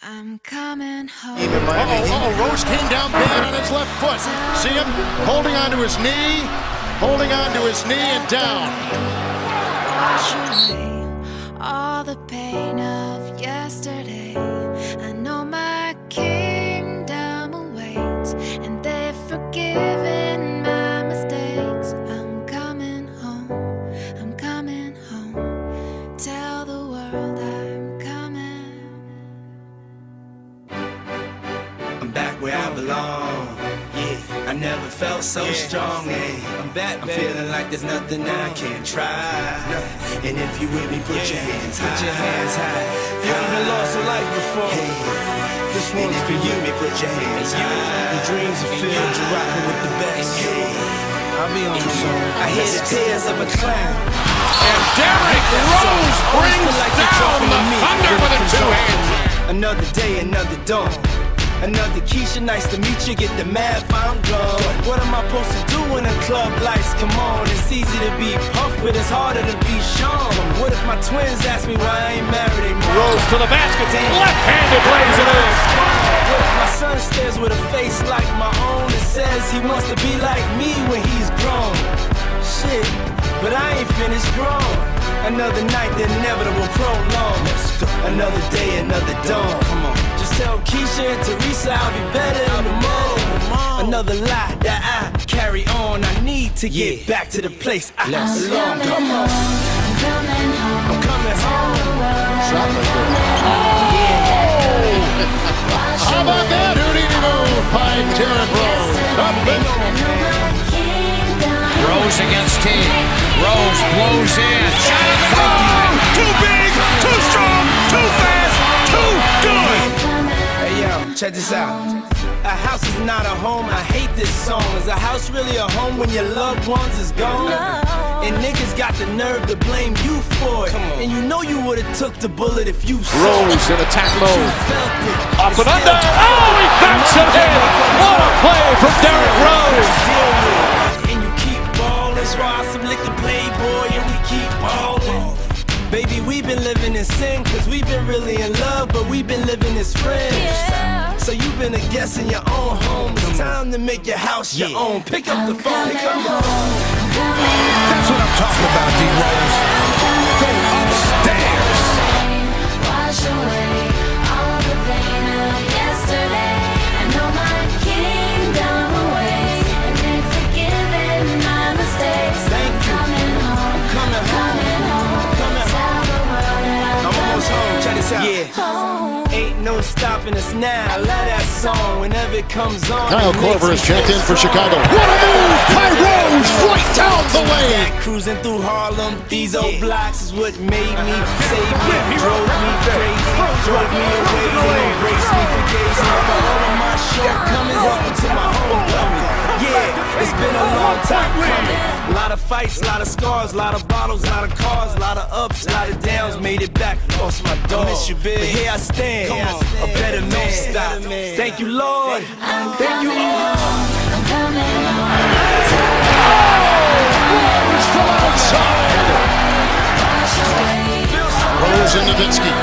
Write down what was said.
I'm coming home. Even Miami Uh-oh, uh-oh, Rose came down bad on his left foot. See him holding on to his knee, holding on to his knee and down. All the pain I'm back where I belong. Yeah, I never felt so strong. Yeah, I'm back. I'm feeling like there's nothing I can't try. And if you with me, put your hands high. Put your hands high. You haven't lost a life before. This And one's for you me, put your hands high. Your dreams are filled, you're rocking with the best. Hey. I'll be on soon. I hear the tears of a clown. And Derrick Rose brings down the Thunder with a two-hand. Another day, another dawn. Another Keisha, nice to meet you. Get the math, I'm gone. What am I supposed to do when the club lights come on? It's easy to be Puff, but it's harder to be Sean. What if my twins ask me why I ain't married anymore? Rose to the basket, left-handed lays it in. If my son stares with a face like my own and says he wants to be like me when he's grown? Shit, but I ain't finished grown. Another night, the inevitable prolong. Another day, another dawn. Come on. Just tell Keisha Teresa I'll be better in the morning. Another lie that I carry on. I need to get back to the place I belong. Come on, I'm coming home. I'm coming home. Shot like that. How about that? Houdini move by Derrick Rose. Up Rose against team. Rose blows in. Shot on the goal. Too big, too strong, too fast, check this out. A house is not a home. I hate this song. Is a house really a home when your loved ones is gone? And niggas got the nerve to blame you for it. And you know you would've took the bullet if you saw it. Rose in attack mode. felt it. Up and under. Oh, he dunks it in. What a play from Derrick Rose. Deal. And you keep ballin'. Try some liquor playboy and we keep ballin'. Baby, we been living in sin, cause we been really in love, but we've been living as friends. So you've been a guest in your own home. It's time to make your house your own. Pick up the phone, pick up the phone. Stopping us now. I love that song whenever it comes on. Kyle it makes Korver me has checked in for Chicago. What a move by right down the lane. Cruising through Harlem. These old blocks is what made me, saved me, drove me crazy, drove me away, it's a long time coming. A lot of fights, a lot of scars, a lot of bottles, a lot of cars, a lot of ups, a lot of downs. Made it back, lost my dog. miss you, big. But here I stand, a better man. Stop. Thank you, Lord. Thank you, Lord. I'm coming home. Rose from outside. Wash away Rose and Nowitzki.